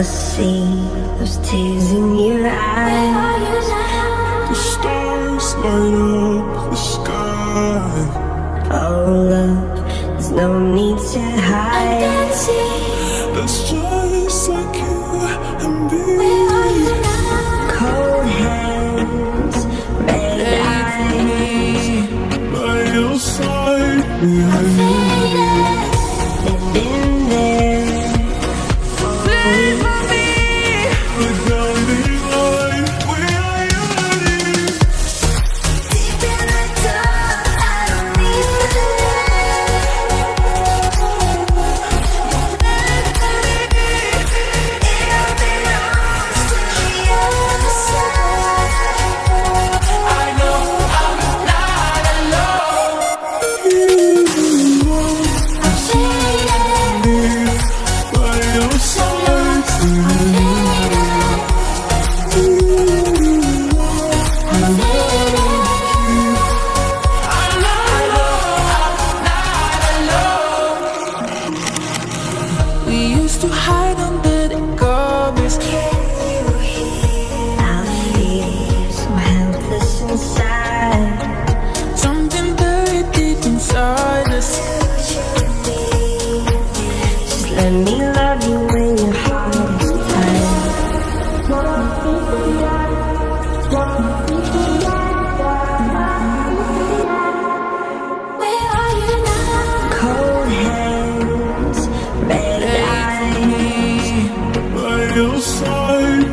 I see those tears in your eyes. The stars light up the sky. Oh, love, there's no need to hide. That's just like you and me. Cold hands, red eyes. By your side, behind me. Let me love you when your heart is tired. Cold hands, red eyes. By your side,